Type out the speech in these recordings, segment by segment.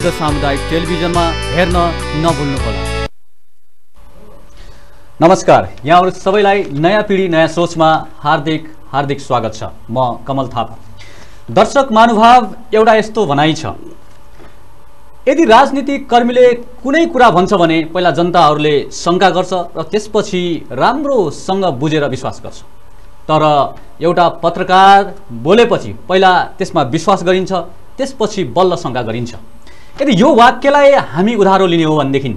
सामुदायिक टेलिभिजनमा हेर्न नभुल्नुहोला। नमस्कार यहाँहरू सबैलाई नयाँ पिँढी नयाँ सोचमा हार्दिक हार्दिक स्वागत छ। म कमल थापा। दर्शक महानुभाव एउटा यस्तो भनाइ छ। यदि राजनीतिक कर्मीले कुनै कुरा भन्छ भने पहिला जनताहरूले शङ्का गर्छ र त्यसपछि राम्रोसँग बुझेर विश्वास गर्छ। तर एउटा पत्रकार बोलेपछि पहिला त्यसमा विश्वास गरिन्छ त्यसपछि बल्ल शङ्का गरिन्छ। यदि यो वाक्यलाई हामी उधारो लिने हो भनेदेखि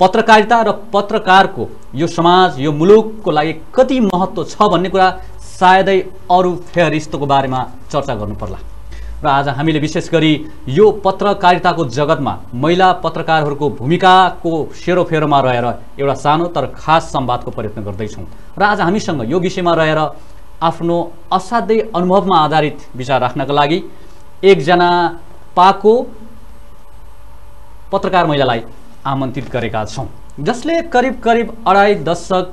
पत्रकारिता र पत्रकारको यो समाज यो मुलुकको लागि कति महत्त्व छ भन्ने कुरा सायदै अरू फेयरिस्टको बारेमा चर्चा गर्नु पर्ला र आज हामीले विशेष गरी यो पत्रकारिताको जगतमा महिला पत्रकारहरूको भूमिकाको सेरोफेरोमा रहेर एउटा सानो तर खास संवादको प्रयत्न गर्दैछौँ। र आज हामीसँग यो विषयमा रहेर आफ्नो असाध्यै अनुभवमा आधारित विचार राख्नका लागि एकजना पाको पत्रकार महिलालाई आमन्त्रित गरेका छौँ। जसले करिब करिब अढाई दशक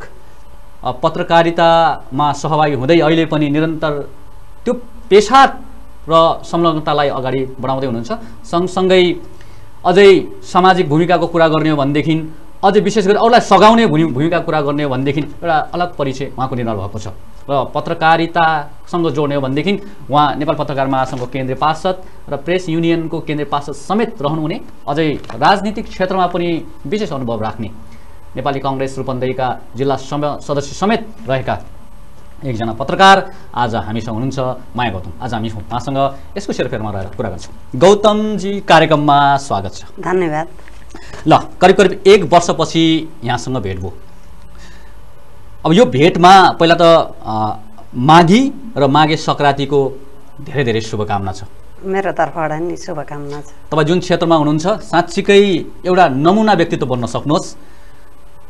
पत्रकारितामा सहभागी हुँदै अहिले पनि निरन्तर त्यो पेसा र संलग्नतालाई अगाडि बढाउँदै हुनुहुन्छ। सँगसँगै अझै सामाजिक भूमिकाको कुरा गर्ने हो भनेदेखि अझै विशेष गरी अरूलाई सघाउने भूमि भूमिकाको कुरा गर्ने हो भनेदेखि एउटा अलग परिचय उहाँको निर्णय भएको छ। र पत्रकारितासँग जोड्ने हो भनेदेखि उहाँ नेपाल पत्रकार महासङ्घको केन्द्रीय पार्षद र प्रेस युनियनको केन्द्रीय पार्षद समेत रहनुहुने अझै राजनीतिक क्षेत्रमा पनि विशेष अनुभव राख्ने नेपाली कङ्ग्रेस रूपन्देहीका जिल्ला सम सदस्य समेत रहेका एकजना पत्रकार आज हामीसँग हुनुहुन्छ माया गौतम। आज हामी उहाँसँग। यसको सेरोफेरमा रहेर कुरा गर्छौँ। गौतमजी कार्यक्रममा स्वागत छ। धन्यवाद। ल करिब करिब एक वर्षपछि यहाँसँग भेट भयो। अब यो भेटमा पहिला त माघी र माघे सङ्क्रान्तिको धेरै धेरै शुभकामना छ। मेरो तर्फबाट नि शुभकामना छ। तपाईँ जुन क्षेत्रमा हुनुहुन्छ साँच्चीकै एउटा नमुना व्यक्तित्व बन्न सक्नुहोस्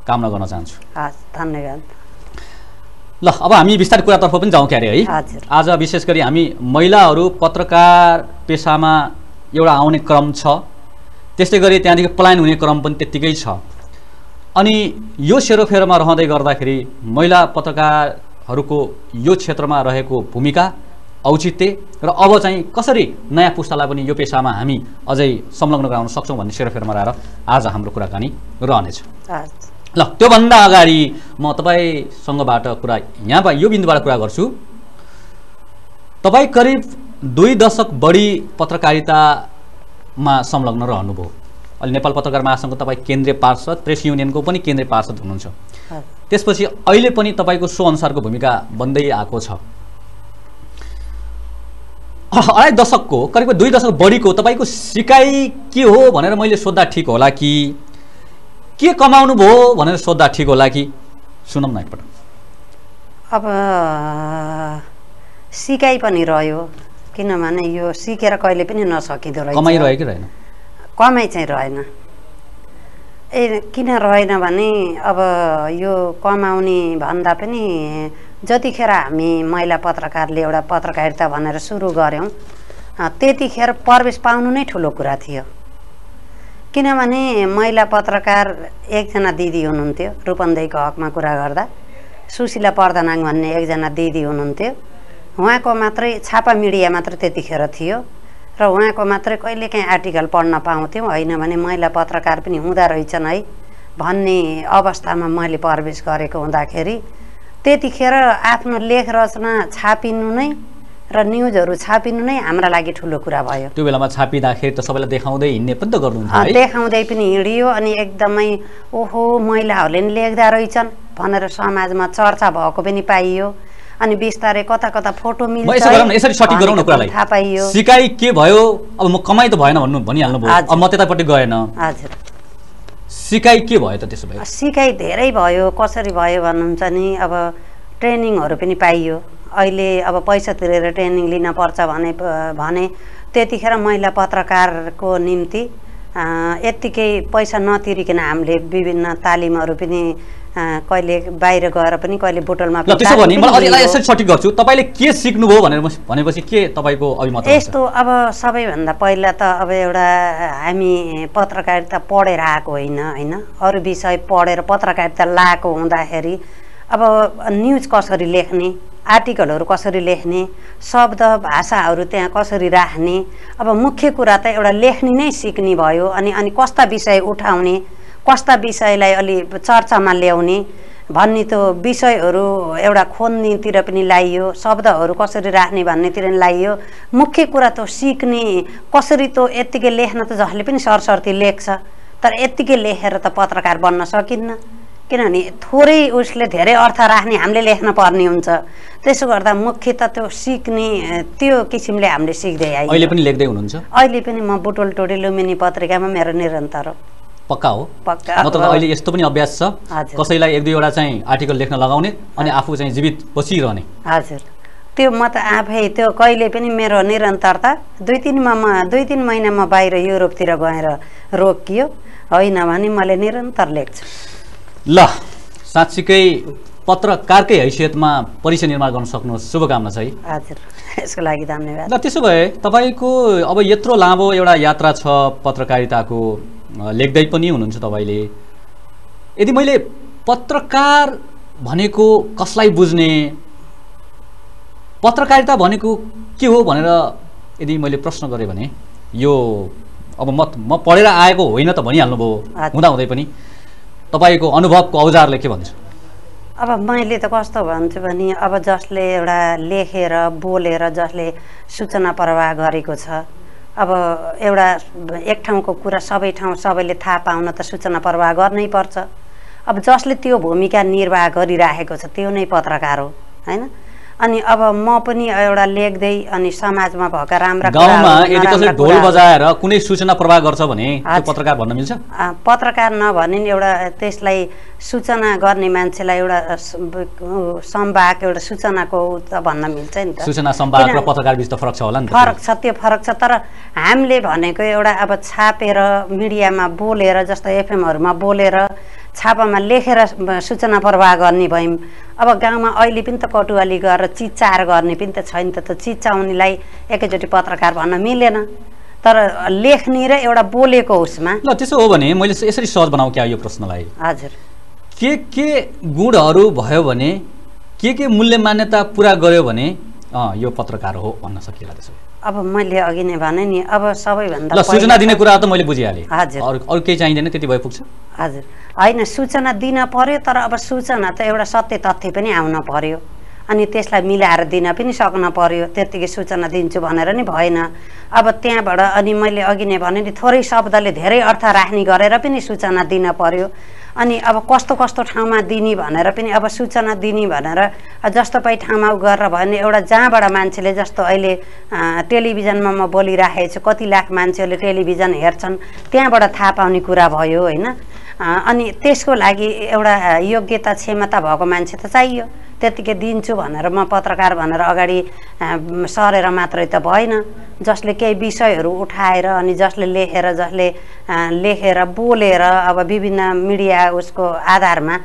कामना गर्न चाहन्छु। हस् धन्यवाद। ल अब हामी बिस्तारै कुरातर्फ पनि जाउँ क्यारे है। आज विशेष गरी हामी महिलाहरू पत्रकार पेसामा एउटा आउने क्रम छ। त्यस्तै गरी त्यहाँदेखि पलायन हुने क्रम पनि त्यत्तिकै छ। अनि यो सेरोफेरोमा रहँदै गर्दाखेरि महिला पत्रकारहरूको यो क्षेत्रमा रहेको भूमिका औचित्य र अब चाहिँ कसरी नयाँ पुस्तालाई पनि यो पेसामा हामी अझै संलग्न गराउन सक्छौँ भन्ने सेरोफेरोमा रहेर आज हाम्रो कुराकानी रहनेछ। ल त्योभन्दा अगाडि म तपाईँसँगबाट कुरा यहाँ यो बिन्दुबाट कुरा गर्छु। तपाईँ करिब दुई दशक बढी पत्रकारितामा संलग्न रहनुभयो। अहिले नेपाल पत्रकार महासङ्घको तपाईँ केन्द्रीय पार्षद प्रेस युनियनको पनि केन्द्रीय पार्षद हुनुहुन्छ। त्यसपछि अहिले पनि तपाईँको सो अनुसारको भूमिका बन्दै आएको छ। अढाई दशकको करिब करिब दुई दशक बढीको तपाईँको सिकाइ के हो भनेर मैले सोद्धा ठिक होला कि? के कमाउनु भयो भनेर सोद्धा ठिक होला कि? सुनौँ न एकपल्ट अब सिकाइ पनि रह्यो। किनभने यो सिकेर कहिले पनि नसकिँदो रहेछ। कमाइरह्यो कि रहेन? कमाइ चाहिँ रहेन। ए किन रहेन भने अब यो कमाउने भन्दा पनि जतिखेर हामी महिला पत्रकारले एउटा पत्रकारिता भनेर सुरु गऱ्यौँ त्यतिखेर प्रवेश पाउनु नै ठुलो कुरा थियो। किनभने महिला पत्रकार एकजना दिदी हुनुहुन्थ्यो रूपन्देहीको हकमा कुरा गर्दा। सुशीला पर्दनाङ भन्ने एकजना दिदी हुनुहुन्थ्यो। उहाँको मात्रै छापा मिडिया मात्र त्यतिखेर थियो। र उहाँको मात्रै कहिलेकाहीँ आर्टिकल पढ्न पाउँथ्यौँ होइन भने महिला पत्रकार पनि हुँदो रहेछन् है। भन्ने अवस्थामा मैले प्रवेश गरेको हुँदाखेरि त्यतिखेर आफ्नो लेख रचना छापिनु नै र न्युजहरू छापिनु नै हाम्रा लागि ठुलो कुरा भयो। त्यो बेलामा छापिँदाखेरि त सबैलाई देखाउँदै हिँड्ने पनि त है। देखाउँदै पनि हिँडियो अनि एकदमै ओहो महिलाहरूले नि लेख्दा रहेछन् भनेर समाजमा चर्चा भएको पनि पाइयो। अनि बिस्तारै कता कता फोटो मिल्छ यसरी सठिक गरौँ न कुरालाई। थाहा पाइयो। सिकाइ के भयो? अब म कमाइ त भएन भन्नु भनिहाल्नु भयो। अब म त्यतापट्टि गएन। हजुर। सिकाइ के भयो त त्यसो भए? सिकाइ धेरै भयो कसरी भयो भन्नुहुन्छ नि अब ट्रेनिङहरू पनि पाइयो। अहिले अब पैसा तिरेर ट्रेनिङ लिन पर्छ भने भने त्यतिखेर महिला पत्रकारको निम्ति यत्तिकै पैसा नतिरिकन हामीले विभिन्न तालिमहरू पनि कहिले बाहिर गएर पनि कहिले बुटोलमा त्यसो भने मलाई। यसरी सठिक गर्छु तपाईँले के सिक्नुभयो भनेर भनेपछि के तपाईँको अभिमत? यस्तो अब सबैभन्दा पहिला त अब एउटा हामी पत्रकारिता पढेर आएको होइन होइन अरू विषय पढेर पत्रकारिता लाएको हुँदाखेरि अब न्युज कसरी लेख्ने आर्टिकलहरू कसरी लेख्ने शब्द भाषाहरू त्यहाँ कसरी राख्ने अब मुख्य कुरा त एउटा लेख्ने नै सिक्ने भयो अनि अनि कस्ता विषय उठाउने कस्ता विषयलाई अलि चर्चामा ल्याउने भन्ने त्यो विषयहरू एउटा खोज्नेतिर पनि लाइयो शब्दहरू कसरी राख्ने भन्नेतिर पनि लाइयो। मुख्य कुरा त सिक्ने कसरी त यत्तिकै लेख्न त जसले पनि सरसर्ती लेख्छ तर यत्तिकै लेखेर त पत्रकार बन्न सकिन्न। किनभने थोरै उसले धेरै अर्थ राख्ने हामीले लेख्न पर्ने हुन्छ। त्यसो गर्दा मुख्य त त्यो सिक्ने त्यो किसिमले हामीले सिक्दै आइयो। अहिले पनि लेख्दै हुनुहुन्छ? अहिले पनि म बुटोल टोडी लुम्बिनी पत्रिकामा मेरो निरन्तर। हो? पक्का हो पक्का मतलब अहिले यस्तो पनि अभ्यास छ। कसैलाई एक दुईवटा चाहिँ आर्टिकल लेख्न लगाउने अनि आफू चाहिँ जीवित बसिरहने। हजुर। त्यो म त आफै त्यो कहिले पनि मेरो निरन्तरता दुई तिनमा म दुई तिन महिनामा बाहिर युरोपतिर गएर रोकियो। होइन भने मैले निरन्तर लेख्छु। ल साँच्चीकै पत्रकारकै हैसियतमा परिचय निर्माण गर्न सक्नुहोस्। शुभकामना छ है। हजुर यसको लागि धन्यवाद। ल त्यसो भए तपाईँको अब यत्रो लामो एउटा यात्रा छ पत्रकारिताको लेख्दै पनि हुनुहुन्छ तपाईँले। यदि मैले पत्रकार भनेको कसलाई बुझ्ने पत्रकारिता भनेको के हो भनेर यदि मैले प्रश्न गरेँ भने यो अब म म पढेर आएको होइन त भनिहाल्नुभयो। हुँदाहुँदै पनि। तपाईँको अनुभवको औजारले के भन्छ? अब मैले त कस्तो भन्छु भने अब जसले एउटा लेखेर बोलेर जसले सूचना प्रवाह गरेको छ अब एउटा एक ठाउँको कुरा सबै ठाउँ सबैले थाहा पाउन त सूचना प्रवाह गर्नै पर्छ। अब जसले त्यो भूमिका निर्वाह गरिराखेको छ त्यो नै पत्रकार हो होइन? अनि अब म पनि एउटा लेख्दै अनि समाजमा भएका राम्रा गाउँमा यदि कसैले ढोल बजाएर कुनै सूचना प्रवाह गर्छ भने। पत्रकार भन्न मिल्छ? पत्रकार नभने नि एउटा त्यसलाई सूचना गर्ने मान्छेलाई एउटा सम्वाहक एउटा सूचनाको त भन्न मिल्छ नि त। सूचना सम्वादक र पत्रकार बिच त फरक छ होला नि फरक छ त्यो फरक छ तर हामीले भनेको एउटा अब छापेर मिडियामा बोलेर जस्तो एफएमहरूमा बोलेर छापामा लेखेर सूचना प्रवाह गर्ने भयौँ। अब गाउँमा अहिले पनि त कटुवाली गरेर चिच्चाएर गर्ने पनि त छैन त चिच्चाउनेलाई एकैचोटि पत्रकार भन्न मिलेन। तर लेख्ने र एउटा बोलेको उसमा ल त्यसो हो भने मैले यसरी सहज बनाऊ क्या यो प्रश्नलाई। हजुर। के के गुणहरू भयो भने के के मूल्य मान्यता पुरा गर्यो भने यो पत्रकार हो भन्न सकिएला त्यसो भए। अब मैले अघि नै भने नि अब सबैभन्दा ल सूचना दिने कुरा त मैले बुझिहालेँ। हजुर। अरू अरू केही चाहिँदैन त्यति भए पुग्छ। हजुर। होइन सूचना दिन पर्यो तर अब सूचना त एउटा सत्य तथ्य पनि आउन पर्यो। अनि त्यसलाई मिलाएर दिन पनि सक्न पर्यो। त्यत्तिकै सूचना दिन्छु भनेर नि भएन। अब त्यहाँबाट अनि मैले अघि नै भने नि थोरै शब्दले धेरै अर्थ राख्ने गरेर पनि सूचना दिन पर्यो। अनि अब कस्तो कस्तो ठाउँमा दिने भनेर पनि अब सूचना दिने भनेर जस्तो पाइ ठाउँमा उ गरेर भयो भने एउटा जहाँबाट मान्छेले जस्तो अहिले टेलिभिजनमा म बोलिराखेको छु कति लाख मान्छेहरूले टेलिभिजन हेर्छन् त्यहाँबाट थाहा पाउने कुरा भयो होइन। अनि त्यसको लागि एउटा योग्यता क्षमता भएको मान्छे त चाहियो। त्यत्तिकै दिन्छु भनेर म पत्रकार भनेर अगाडि सरेर मात्रै त भएन। जसले केही विषयहरू उठाएर अनि जसले लेखेर जसले लेखेर बोलेर अब विभिन्न मिडिया उसको आधारमा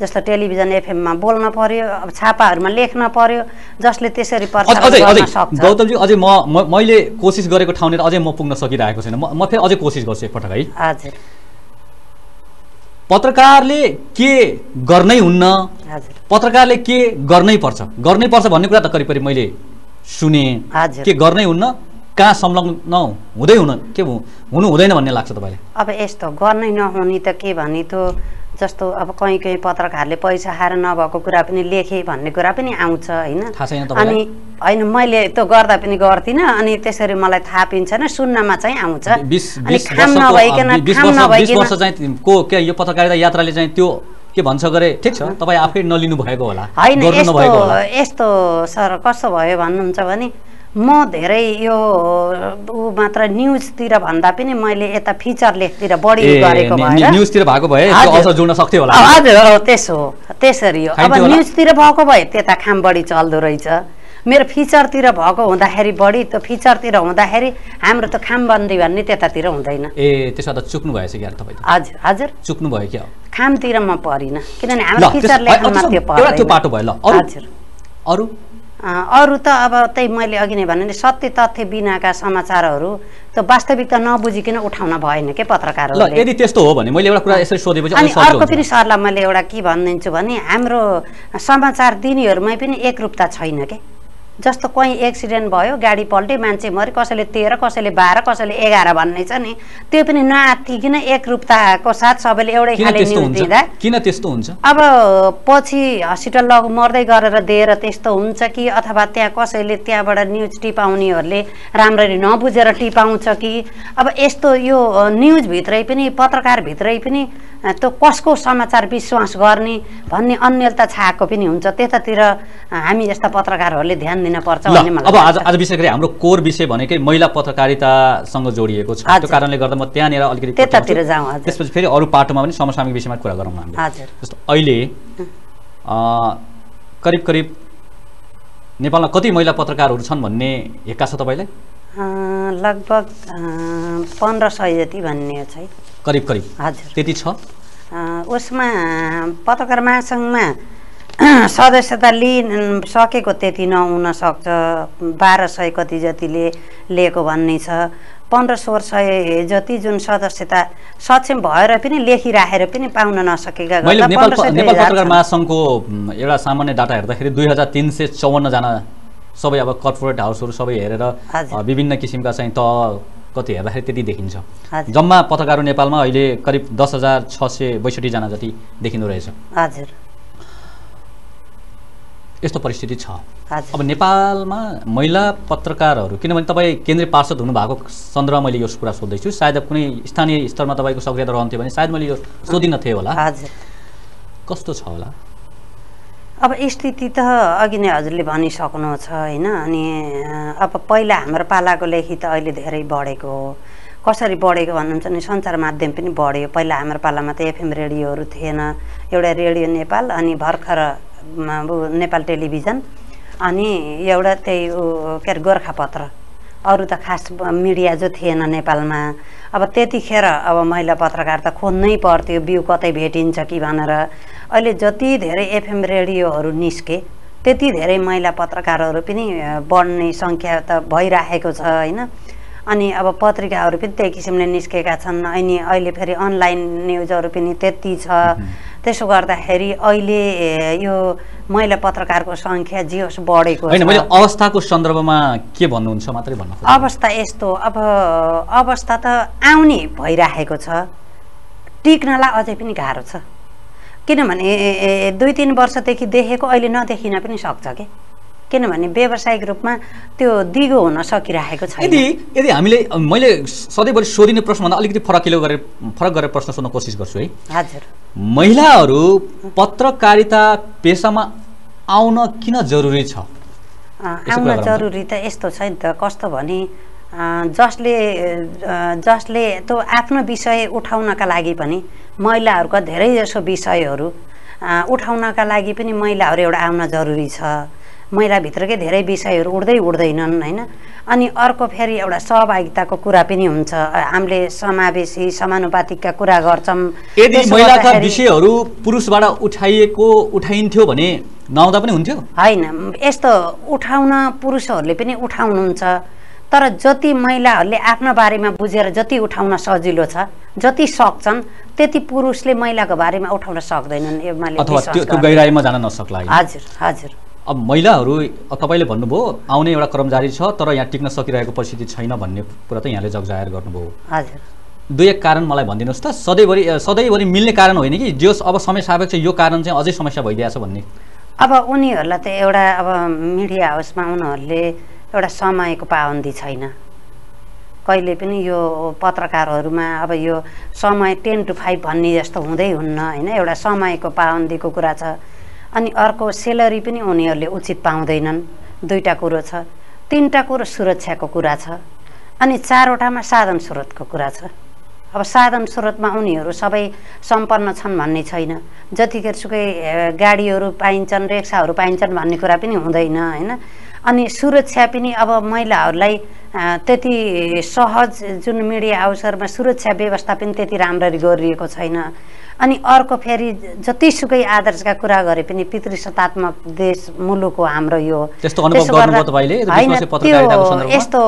जस्तो टेलिभिजन एफएममा बोल्न पर्यो अब छापाहरूमा लेख्न पर्यो जसले त्यसरी गौतमजी अझै म मैले कोसिस गरेको ठाउँनिर अझै म पुग्न सकिरहेको छैन। म म फेरि अझै कोसिस गर्छु एकपटक है। हजुर। पत्रकारले के गर्नै हुन्न? पत्रकारले के गर्नै पर्छ? गर्नै पर्छ भन्ने कुरा त करिब करिब मैले सुने। के गर्नै हुन्न? कहाँ संलग्न हुँदै हुन के हुनु हुँदैन भन्ने लाग्छ तपाईँलाई। अब यस्तो गर्नै नहुने त के भने त्यो जस्तो अब कहीँ कहीँ पत्रकारले पैसा खाएर नभएको कुरा पनि लेखे भन्ने कुरा पनि आउँछ होइन? छैन अनि होइन मैले त्यो गर्दा पनि गर्दिनँ अनि त्यसरी मलाई थाहा पिन्छ न सुन्नमा चाहिँ आउँछ। अनि खाम नभइकन नभइकन को के यो पत्रकारिता यात्राले चाहिँ त्यो के भन्छ गरे? ठिक छ तपाईँ आफै नलिनु भएको होला। होइन यस्तो सर कस्तो भयो भन्नुहुन्छ भने म धेरै यो ऊ मात्र न्युजतिर भन्दा पनि मैले यता फिचर लेखतिर बढी गरेको नि- न्युजतिर भएको भए। अवसर जोड्न सक्थ्यो होला। हजुर हो त्यसो हो त्यसरी हो। अब? न्युजतिर भएको भए त्यता खाम बढी चल्दो रहेछ। मेरो फिचरतिर भएको हुँदाखेरि बढी त्यो फिचरतिर हुँदाखेरि हाम्रो त खामबन्दी भन्ने त्यतातिर हुँदैन। ए त्यसो भए त चुक्नु भएछ क्या तपाईँ हजुर हजुर। चुक्नु भयो क्या? खामतिर म परिनँ। किनभने हाम्रो फिचर लेख्नमा त्यो पाटो भयो ल हजुर। अरू? अरू त अब त्यही मैले अघि नै भने सत्य तथ्य बिनाका समाचारहरू त वास्तविकता नबुझिकन उठाउन भएन के ल पत्रकारहरूले यदि त्यस्तो हो भने मैले एउटा कुरा यसरी सोधेपछि अनि अर्को। पनि सरलाई मैले एउटा के भनिदिन्छु भने हाम्रो समाचार दिनेहरूमै पनि एकरूपता छैन के जस्तो कहीँ एक्सिडेन्ट भयो गाडी पल्टे मान्छे मऱ्यो कसैले तेह्र कसैले बाह्र कसैले एघार भन्ने छ नि त्यो पनि नआत्तिकन एकरूपताको साथ सबैले एउटै खाले न्युज दिँदा किन त्यस्तो हुन्छ? अब पछि हस्पिटल लग मर्दै गरेर दिएर त्यस्तो हुन्छ कि अथवा त्यहाँ कसैले त्यहाँबाट न्युज टिपाउनेहरूले राम्ररी नबुझेर टिपाउँछ कि? अब यस्तो यो न्युजभित्रै पनि पत्रकारभित्रै पनि त्यो कसको समाचार विश्वास गर्ने भन्ने अन्यलता छाएको पनि हुन्छ। त्यतातिर हामी जस्ता पत्रकारहरूले ध्यान दिन पर्छ अब आज। आज विशेष गरी हाम्रो कोर विषय भनेकै महिला पत्रकारितासँग जोडिएको छ। त्यो। कारणले गर्दा म त्यहाँनिर अलिकति त्यतातिर। जाउँ। त्यसपछि फेरि अरू पाटोमा पनि समसामयिक विषयमा कुरा गरौँ हजुर। जस्तो अहिले करिब करिब नेपालमा कति महिला पत्रकारहरू छन् भन्ने हेक्का छ तपाईँलाई? लगभग पन्ध्र सय जति भन्ने छ करिब करिब। हजुर। त्यति छ? उसमा पत्रकार महासङ्घमा सदस्यता लिन सकेको त्यति नहुन सक्छ बाह्र सय कति जतिले लिएको भन्ने छ। पन्ध्र सोह्र सय जति जुन सदस्यता सक्षम भएर पनि लेखिराखेर पनि पाउन नसकेका नेपाल 1500 नेपाल 2000 पत्रकार। महासङ्घको एउटा सामान्य डाटा हेर्दाखेरि दुई हजार तिन सय चौवन्नजना सबै अब कर्पोरेट हाउसहरू सबै हेरेर विभिन्न किसिमका चाहिँ त कति हेर्दाखेरि त्यति देखिन्छ। जम्मा पत्रकारहरू नेपालमा अहिले करिब दस हजार छ सय बैसठीजना जति देखिँदो रहेछ। हजुर। यस्तो परिस्थिति छ। अब नेपालमा महिला पत्रकारहरू किनभने तपाईँ केन्द्रीय पार्षद हुनुभएको सन्दर्भमा मैले यो कुरा सोध्दैछु। सायद कुनै स्थानीय स्तरमा तपाईँको सक्रियता रहन्थ्यो भने सायद मैले यो सोधिन थिएँ होला। कस्तो छ होला? अब स्थिति त अघि नै हजुरले भनिसक्नु छ होइन? अनि अब पहिला हाम्रो पालाको लेखी त अहिले धेरै बढेको हो। कसरी बढेको भन्नुहुन्छ भने सञ्चार माध्यम पनि बढ्यो। पहिला हाम्रो पालामा त एफएम रेडियोहरू थिएन। एउटा रेडियो नेपाल अनि भर्खर नेपाल टेलिभिजन अनि एउटा त्यही के अरे गोर्खापत्र। अरू त खास मिडिया जो थिएन नेपालमा। अब त्यतिखेर अब महिला पत्रकार त खोज्नै पर्थ्यो बिउ कतै भेटिन्छ कि भनेर। अहिले जति धेरै एफएम रेडियोहरू निस्के त्यति धेरै महिला पत्रकारहरू पनि बढ्ने सङ्ख्या त भइराखेको छ होइन। अनि अब पत्रिकाहरू पनि त्यही किसिमले निस्केका छन्। अनि अहिले फेरि अनलाइन न्युजहरू पनि त्यति छ। त्यसो गर्दाखेरि अहिले यो महिला पत्रकारको सङ्ख्या जे होस् बढेको होइन छ। मैले अवस्थाको सन्दर्भमा के भन्नुहुन्छ मात्रै भन्नु। अवस्था यस्तो अब अवस्था त आउने भइराखेको छ टिक्नलाई अझै पनि गाह्रो छ किनभने दुई तिन वर्षदेखि देखेको अहिले नदेखिन पनि सक्छ के किनभने व्यावसायिक रूपमा त्यो दिगो हुन सकिरहेको यदि छैन। यदि हामीले मैले सधैँभरि सोधिने प्रश्नभन्दा अलिकति फरकिलो गरेर फरक गरेर प्रश्न सोध्न कोसिस गर्छु है। हजुर। महिलाहरू पत्रकारिता पेसामा आउन किन जरुरी छ? आउन। जरुरी त यस्तो छ नि त कस्तो भने जसले जसले त्यो आफ्नो विषय उठाउनका लागि पनि महिलाहरूका धेरै जसो विषयहरू उठाउनका लागि पनि महिलाहरू एउटा आउन जरुरी छ। महिलाभित्रकै धेरै विषयहरू उठ्दै उठ्दैनन् होइन? अनि अर्को फेरि एउटा सहभागिताको कुरा पनि हुन्छ। हामीले समावेशी समानुपातिकका कुरा गर्छौँ। यदि महिलाका विषयहरू पुरुषबाट उठाइएको उठाइन्थ्यो भने नआउँदा पनि हुन्थ्यो? होइन यस्तो उठाउन पुरुषहरूले पनि उठाउनुहुन्छ। तर जति महिलाहरूले आफ्नो बारेमा बुझेर जति उठाउन सजिलो छ जति सक्छन् त्यति पुरुषले महिलाको बारेमा उठाउन सक्दैनन् यो मैले? हजुर हजुर। अब महिलाहरू तपाईँले भन्नुभयो आउने एउटा कर्मचारी छ तर यहाँ टिक्न सकिरहेको परिस्थिति छैन भन्ने कुरा त यहाँले जगजाहेर गर्नुभयो। हजुर। दुई एक कारण मलाई भनिदिनुहोस् त। सधैँभरि सधैँभरि मिल्ने कारण होइन कि? जो अब समय सापेक्ष यो कारण चाहिँ अझै समस्या भइदिएछ भन्ने। अब उनीहरूलाई त एउटा अब मिडिया हाउसमा उनीहरूले एउटा समयको पाबन्दी छैन। कहिले पनि यो पत्रकारहरूमा अब यो समय टेन टु फाइभ भन्ने जस्तो हुँदै हुन्न होइन? एउटा समयको पाबन्दीको कुरा छ। अनि अर्को सेलरी पनि उनीहरूले उचित पाउँदैनन्। दुईवटा कुरो छ। तिनवटा कुरो सुरक्षाको कुरा छ। अनि चारवटामा साधन स्रोतको कुरा छ। अब साधन स्रोतमा उनीहरू सबै सम्पन्न छन् भन्ने छैन। जतिखेर सुकै ए, गाडीहरू पाइन्छन् रिक्साहरू पाइन्छन् भन्ने कुरा पनि हुँदैन होइन? अनि सुरक्षा पनि अब महिलाहरूलाई त्यति सहज जुन मिडिया अवसरमा सुरक्षा व्यवस्था पनि त्यति राम्ररी गरिएको छैन। अनि अर्को फेरि जतिसुकै आदर्शका कुरा गरे पनि पितृसत्तात्मक देश मुलुक हो हाम्रो यो होइन, त्यो? यस्तो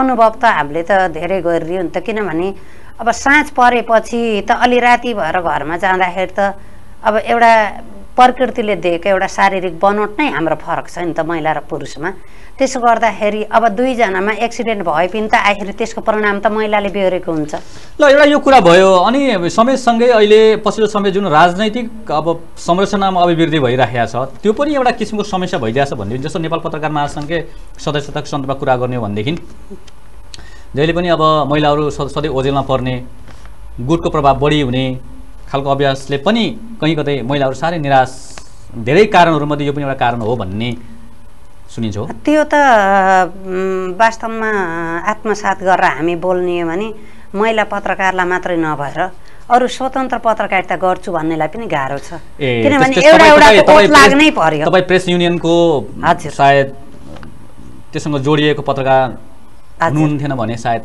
अनुभव त हामीले त धेरै गरिरह्यो नि त किनभने अब साँझ परेपछि त अलि राति भएर घरमा जाँदाखेरि त अब एउटा प्रकृतिले दिएको एउटा शारीरिक बनोट नै हाम्रो फरक छ नि त महिला र पुरुषमा। त्यसो गर्दाखेरि अब दुईजनामा एक्सिडेन्ट भए पनि त आखिर त्यसको परिणाम त महिलाले बेहोरेको हुन्छ। ल एउटा यो कुरा भयो अनि समयसँगै अहिले पछिल्लो समय जुन राजनैतिक अब संरचनामा अभिवृद्धि भइरहेको छ त्यो पनि एउटा किसिमको समस्या भइरहेछ भनेदेखि जस्तो नेपाल पत्रकार महासङ्घकै सदस्यताको सन्दर्भमा कुरा गर्ने हो भनेदेखि जहिले पनि अब महिलाहरू सधैँ ओझेलमा पर्ने गुटको प्रभाव बढी हुने खालको अभ्यासले पनि कहीँ कतै महिलाहरू साह्रै निराश धेरै कारणहरूमध्ये यो पनि एउटा कारण हो भन्ने सुनिन्छ हो त्यो त वास्तवमा आत्मसात गरेर हामी बोल्ने हो भने महिला पत्रकारलाई मात्रै नभएर अरू स्वतन्त्र पत्रकारिता गर्छु भन्नेलाई पनि गाह्रो छ किनभने एउटा लाग्नै पर्यो तपाईँ प्रेस युनियनको हजुर। सायद त्योसँग जोडिएको पत्रकार। हुनुहुन्थेन भने सायद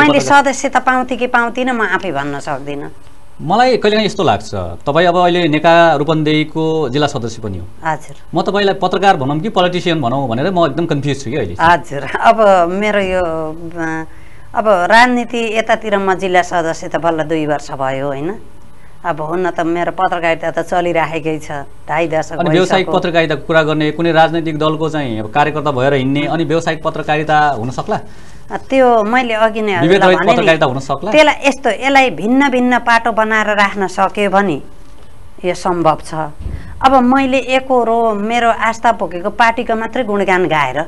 मैले सदस्यता पाउँथेँ कि पाउँथिनँ म आफै भन्न सक्दिनँ मलाई कहिलेकाहीँ यस्तो लाग्छ। तपाईँ अब अहिले नेका रूपन्देहीको जिल्ला सदस्य पनि हो। हजुर। म तपाईँलाई पत्रकार भनौँ कि पोलिटिसियन भनौँ भनेर म एकदम कन्फ्युज छु कि अहिले। हजुर। अब मेरो यो अब राजनीति यतातिर म जिल्ला सदस्य त बल्ल दुई वर्ष भयो होइन। अब हुन त मेरो पत्रकारिता त चलिराखेकै छ ढाई दशक व्यावसायिक। पत्रकारिताको कुरा गर्ने कुनै राजनैतिक दलको चाहिँ कार्यकर्ता भएर हिँड्ने अनि व्यावसायिक पत्रकारिता हुन सक्ला? त्यो मैले अघि नै? त्यसलाई यस्तो यसलाई भिन्न भिन्न पाटो बनाएर राख्न सक्यो भने यो सम्भव छ अब मैले एकहोरो मेरो आस्था पोकेको पार्टीको मात्रै गुणगान गाएर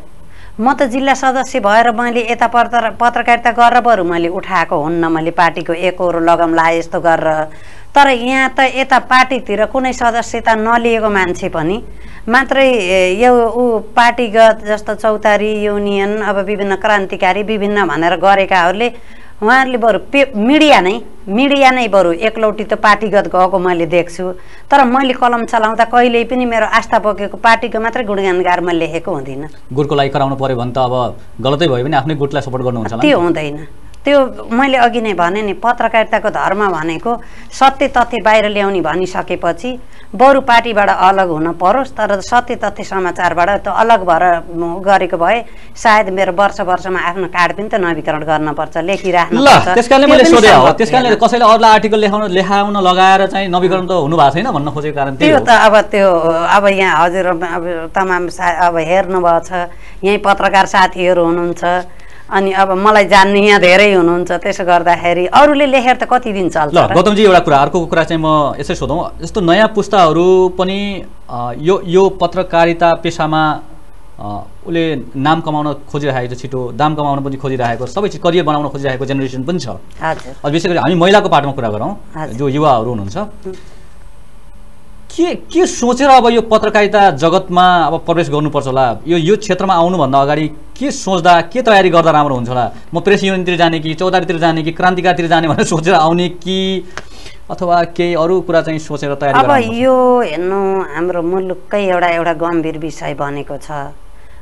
म त जिल्ला सदस्य भएर मैले यता पत्र पत्रकारिता गरेर बरु मैले उठाएको हुन्न मैले पार्टीको एकहोरो लगम लाए यस्तो गरेर तर यहाँ त यता पार्टीतिर कुनै सदस्यता नलिएको मान्छे पनि मात्रै यो ऊ पार्टीगत जस्तो चौतारी युनियन अब विभिन्न क्रान्तिकारी विभिन्न भनेर गरेकाहरूले उहाँहरूले बरु पे मिडिया नै मिडिया नै बरु एकलौटी त पार्टीगत गएको मैले देख्छु। तर मैले कलम चलाउँदा कहिल्यै पनि मेरो आस्था बोकेको पार्टीको मात्रै गुणगान गाएर मैले लेखेको हुँदिनँ। गुटको लागि कराउनु पऱ्यो भने त अब गलतै भयो भने आफ्नै गुटलाई सपोर्ट गर्नुहुन्छ त्यो। हुँदैन। त्यो मैले अघि नै भने नि पत्रकारिताको धर्म भनेको सत्य तथ्य बाहिर ल्याउने भनिसकेपछि बरु पार्टीबाट अलग हुन परोस् तर सत्य तथ्य समाचारबाट त्यो अलग भएर गरेको भए सायद मेरो वर्ष वर्षमा आफ्नो कार्ड पनि त नवीकरण गर्नुपर्छ लेखिराख्नु कसैले अरूलाई आर्टिकल लेखाउन लेखाउन लगाएर चाहिँ नवीकरण त हुनु भएको छैन भन्न खोजेको कारण त्यो त अब त्यो अब यहाँ हजुर अब तमाम सा अब हेर्नुभएको छ यहीँ पत्रकार साथीहरू हुनुहुन्छ अनि अब मलाई जान्ने यहाँ धेरै हुनुहुन्छ त्यसो गर्दाखेरि अरूले लेखेर त कति दिन चल्छ ल? गौतमजी एउटा कुरा अर्को कुरा चाहिँ म यसै सोधौँ। जस्तो नयाँ पुस्ताहरू पनि यो यो पत्रकारिता पेसामा उसले नाम कमाउन खोजिरहेको छ छिटो दाम कमाउन पनि खोजिरहेको सबै चिज करियर बनाउन खोजिरहेको जेनेरेसन पनि छ। विशेष गरी हामी महिलाको पार्टमा कुरा गरौँ। जो युवाहरू हुनुहुन्छ। के के सोचेर अब यो पत्रकारिता जगतमा अब प्रवेश गर्नुपर्छ होला? यो यो क्षेत्रमा आउनुभन्दा अगाडि के सोच्दा के तयारी गर्दा राम्रो हुन्छ होला? म प्रेस युनियनतिर जाने कि चौतारीतिर जाने कि क्रान्तिकारतिर जाने भनेर सोचेर आउने कि अथवा केही अरू कुरा चाहिँ सोचेर तयारी अब? यो हेर्नु हाम्रो मुलुककै एउटा एउटा गम्भीर विषय बनेको छ।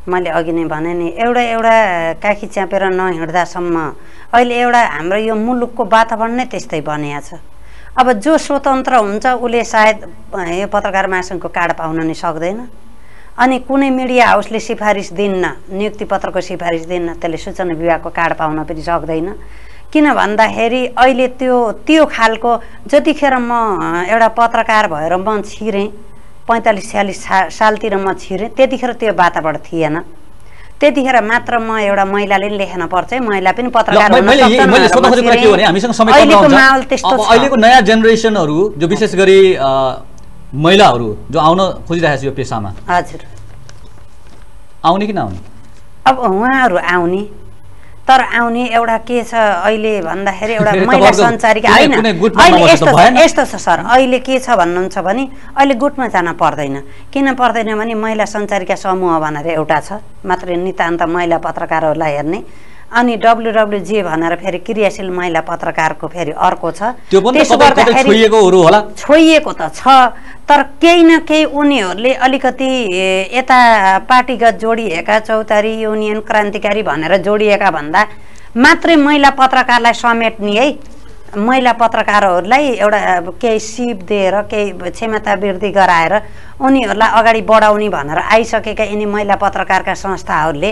मैले अघि नै भने नि एउटा एउटा काखी च्यापेर नहिँड्दासम्म अहिले एउटा हाम्रो यो मुलुकको वातावरण नै त्यस्तै बनिया छ। अब जो स्वतन्त्र हुन्छ उसले सायद यो पत्रकार महासङ्घको कार्ड पाउन नै सक्दैन। अनि कुनै मिडिया हाउसले सिफारिस दिन्न नियुक्ति पत्रको सिफारिस दिन्न त्यसले सूचना विभागको कार्ड पाउन पनि सक्दैन। किन भन्दाखेरि अहिले त्यो त्यो खालको जतिखेर म एउटा पत्रकार भएर म छिरेँ पैँतालिस छ्यालिस सा सालतिर म छिरेँ त्यतिखेर त्यो वातावरण थिएन। त्यतिखेर मात्र म एउटा महिलाले पनि लेख्न पर्छ है महिला पनि पत्रकार अहिलेको नयाँ जेनेरेसनहरू जो विशेष गरी महिलाहरू जो आउन खोजिरहेको छ यो पेसामा हजुर। आउने कि नआउने? अब उहाँहरू आउने। तर आउने एउटा के छ अहिले भन्दाखेरि एउटा महिला सञ्चारिका होइन। अहिले यस्तो? यस्तो छ सर। अहिले के छ भन्नुहुन्छ भने अहिले गुटमा जान पर्दैन। किन पर्दैन भने महिला सञ्चारिका समूह भनेर एउटा छ। मात्र नितान्त महिला पत्रकारहरूलाई हेर्ने। अनि डब्लुडब्लुजे भनेर फेरि क्रियाशील महिला पत्रकारको फेरि अर्को छ। त्यसो गर्दाखेरि- छोइएको त छ। तर केही न केही उनीहरूले अलिकति यता पार्टीगत जोडिएका चौतारी युनियन क्रान्तिकारी भनेर जोडिएका भन्दा मात्रै महिला पत्रकारलाई समेट्ने है महिला पत्रकारहरूलाई एउटा केही सिप दिएर केही क्षमता वृद्धि गराएर उनीहरूलाई अगाडि बढाउने भनेर आइसकेका यिनी महिला पत्रकारका संस्थाहरूले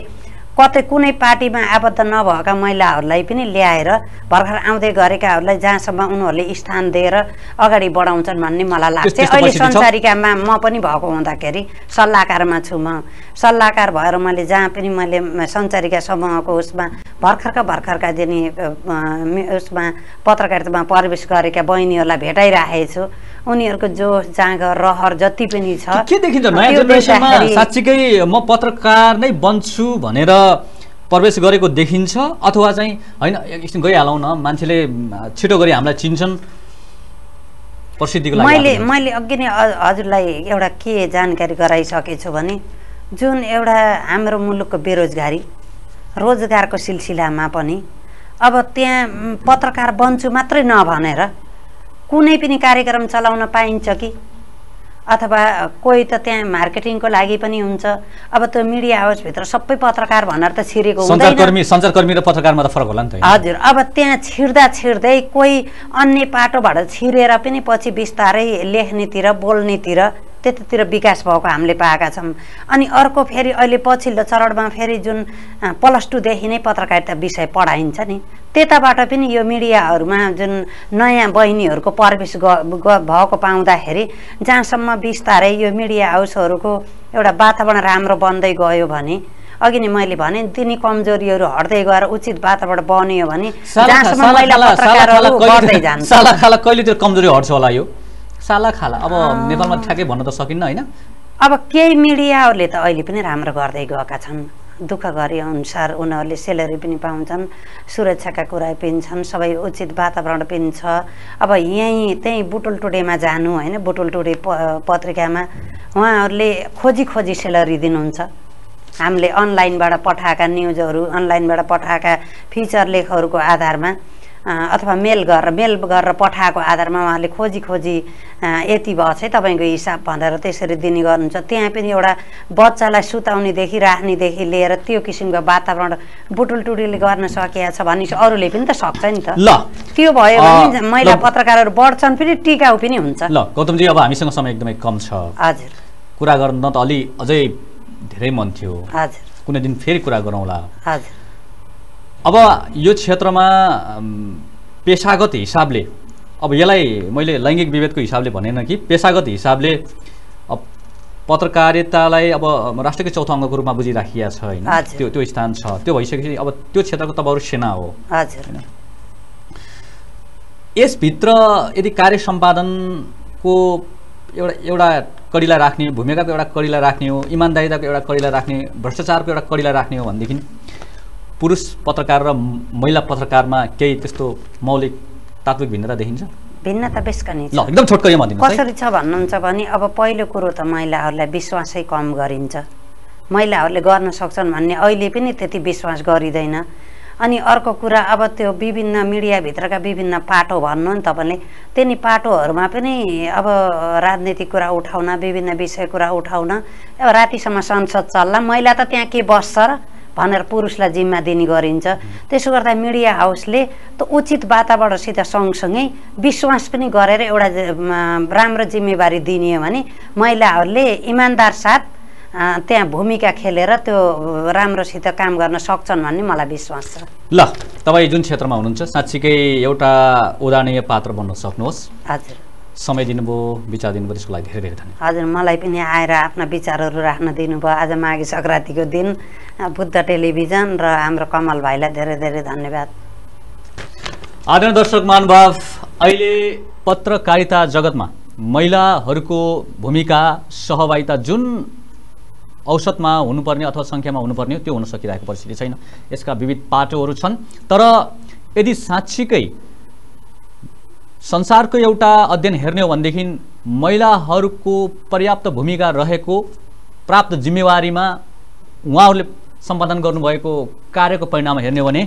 कतै कुनै पार्टीमा आबद्ध नभएका महिलाहरूलाई पनि ल्याएर भर्खर आउँदै गरेकाहरूलाई जहाँसम्म उनीहरूले स्थान दिएर अगाडि बढाउँछन् भन्ने मलाई लाग्छ। अहिले? संसारिकामा म पनि भएको हुँदाखेरि सल्लाहकारमा छु म। सल्लाहकार भएर मैले जहाँ पनि मैले सञ्चारिका समूहको उसमा भर्खरका भर्खरका मे- उसमा पत्रकारितामा प्रवेश गरेका बहिनीहरूलाई भेटाइराखेको छु। उनीहरूको जोस जाँगर रहर जति पनि छ के देखिन्छ? नयाँ जेनेरेसनमा साँच्चीकै म पत्रकार नै बन्छु भनेर प्रवेश गरेको देखिन्छ अथवा चाहिँ होइन एकछिन गइहालौँ न मान्छेले छिटो गरी हामीलाई चिन्छन्। प्रसिद्धिको मैले मैले अघि नै हजुरलाई एउटा के जानकारी गराइसकेको छु भने जुन एउटा हाम्रो मुलुकको बेरोजगारी रोजगारको सिलसिलामा पनि अब त्यहाँ पत्रकार बन्छु मात्रै नभनेर कुनै पनि कार्यक्रम चलाउन पाइन्छ कि? अथवा कोही त त्यहाँ मार्केटिङको लागि पनि हुन्छ। अब त्यो मिडिया हाउसभित्र सबै पत्रकार भनेर त छिरेको हुँदैन। सञ्चारकर्मी र पत्रकारमा त फरक होला नि त? हजुर अब त्यहाँ छिर्दा छिर्दै कोही अन्य पाटोबाट छिरेर पनि पछि बिस्तारै लेख्नेतिर बोल्नेतिर त्यतातिर विकास भएको हामीले पाएका छौँ। अनि अर्को फेरि अहिले पछिल्लो चरणमा फेरि जुन प्लस टूदेखि नै पत्रकारिता विषय पढाइन्छ नि त्यताबाट पनि यो मिडियाहरूमा जुन नयाँ बहिनीहरूको प्रवेश भएको पाउँदाखेरि जहाँसम्म बिस्तारै यो मिडिया हाउसहरूको एउटा वातावरण राम्रो बन्दै गयो भने अघि नै मैले भने तिनी कमजोरीहरू हट्दै गएर उचित वातावरण बन्यो भने कहिले- कमजोरी हट्छ होला यो? साला खाला अब नेपालमा ठ्याक्कै भन्न त सकिन्न होइन? अब केही मिडियाहरूले त अहिले पनि राम्रो गर्दै गएका छन्। दुःख गरे अनुसार उनीहरूले सेलेरी पनि पाउँछन् सुरक्षाका कुरा पनि छन् सबै उचित वातावरण पनि छ अब यहीँ त्यहीँ बुटुलटुडेमा जानु होइन? बुटुलटुडे प पत्रिकामा उहाँहरूले खोजी खोजी सेलरी दिनुहुन्छ। हामीले अनलाइनबाट पठाएका न्युजहरू अनलाइनबाट पठाएका फिचर लेखहरूको आधारमा अथवा मेल गरेर मेल गरेर पठाएको आधारमा उहाँले खोजी खोजी यति भयो चाहिँ तपाईँको हिसाब भनेर त्यसरी दिने गर्नुहुन्छ। त्यहाँ पनि एउटा बच्चालाई सुताउनेदेखि राख्नेदेखि लिएर त्यो किसिमको वातावरण बुटुलटुडीले गर्न सकिएको छ भने अरूले पनि त सक्छ नि त। ल। त्यो भयो भने महिला। पत्रकारहरू बढ्छन् पनि टिकाउ पनि हुन्छ। ल गौतमजी अब हामीसँग समय एकदमै कम छ। हजुर। कुरा गर्न त अलि अझै धेरै मन थियो। हजुर। कुनै दिन फेरि कुरा गरौँला। हजुर। अब यो क्षेत्रमा पेसागत हिसाबले अब यसलाई मैले लैङ्गिक विभेदको हिसाबले भनेन कि पेसागत हिसाबले अब पत्रकारितालाई अब राष्ट्रकै चौथो अङ्गको रूपमा बुझिराखिया छ होइन। त्यो त्यो स्थान छ। त्यो भइसकेपछि अब त्यो क्षेत्रको तपाईँहरू सेना हो। हजुर। यसभित्र यदि कार्य सम्पादनको एउटा एउटा कडीलाई राख्ने भूमिकाको एउटा कडीलाई राख्ने हो इमान्दारिताको एउटा कडीलाई राख्ने भ्रष्टाचारको एउटा कडीलाई राख्ने हो भनेदेखि पुरुष पत्रकार र महिला पत्रकारमा केही त्यस्तो मौलिक तात्विक भिन्नता देखिन्छ? भिन्नता बेसकनी ल एकदम है। कसरी छ भन्नुहुन्छ भने अब पहिलो कुरो त महिलाहरूलाई विश्वासै कम गरिन्छ। महिलाहरूले गर्न सक्छन् भन्ने अहिले पनि त्यति विश्वास गरिँदैन। अनि अर्को कुरा अब त्यो विभिन्न मिडियाभित्रका विभिन्न पाटो भन्नु नि तपाईँले तिनी पाटोहरूमा पनि अब राजनीतिक कुरा उठाउन विभिन्न विषय कुरा उठाउन अब रातिसम्म संसद चल्ला। महिला त त्यहाँ के बस्छ र भनेर पुरुषलाई जिम्मा दिने गरिन्छ। त्यसो गर्दा मिडिया हाउसले त उचित वातावरणसित सँगसँगै विश्वास पनि गरेर एउटा राम्रो जिम्मेवारी दिने हो भने महिलाहरूले इमान्दार साथ त्यहाँ भूमिका खेलेर त्यो राम्रोसित काम गर्न सक्छन् भन्ने मलाई विश्वास छ। ल तपाईँ जुन क्षेत्रमा हुनुहुन्छ साँच्चीकै एउटा उदाहरणीय पात्र बन्न सक्नुहोस्। हजुर। समय दिनुभयो विचार दिनुभयो त्यसको लागि धेरै धेरै धन्यवाद। हजुर मलाई पनि आएर आफ्ना विचारहरू राख्न दिनुभयो। आज माघे सङ्क्रान्तिको दिन बुद्ध टेलिभिजन र हाम्रो कमल भाइलाई धेरै धेरै धन्यवाद। आदरणीय दर्शक महानुभाव अहिले पत्रकारिता जगतमा महिलाहरूको भूमिका सहभागिता जुन औसतमा हुनुपर्ने अथवा सङ्ख्यामा हुनुपर्ने त्यो हुन सकिरहेको परिस्थिति छैन। यसका विविध पाटोहरू छन्। तर यदि साँच्चीकै संसारको एउटा अध्ययन हेर्ने हो भनेदेखि महिलाहरूको पर्याप्त भूमिका रहेको प्राप्त जिम्मेवारीमा उहाँहरूले सम्पादन गर्नुभएको कार्यको परिणाम हेर्ने हो भने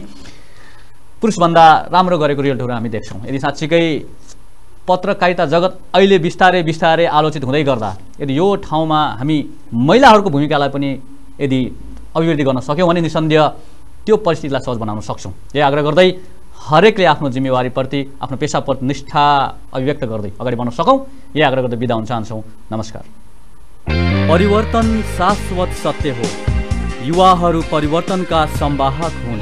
पुरुषभन्दा राम्रो गरेको रिजल्टहरू हामी देख्छौँ। यदि साँच्चीकै पत्रकारिता जगत अहिले बिस्तारै बिस्तारै आलोचित हुँदै गर्दा यदि यो ठाउँमा हामी महिलाहरूको भूमिकालाई पनि यदि अभिवृद्धि गर्न सक्यौँ भने निसन्देह त्यो परिस्थितिलाई सहज बनाउन सक्छौँ। यही आग्रह गर्दै हरेकले आफ्नो जिम्मेवारीप्रति आफ्नो पेसाप्रति निष्ठा अभिव्यक्त गर्दै अगाडि बढ्न सकौँ। यही आग्रह गर्दै बिदा हुन चाहन्छौँ। नमस्कार। परिवर्तन शाश्वत सत्य हो। युवाहरू परिवर्तनका संवाहक हुन्।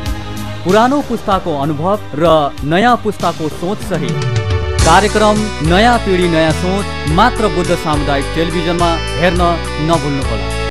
पुरानो पुस्ताको अनुभव र नयाँ पुस्ताको सोच सहित कार्यक्रम नयाँ पिँढी नयाँ सोच मात्र बुद्ध सामुदायिक टेलिभिजनमा हेर्न नभुल्नुहोला।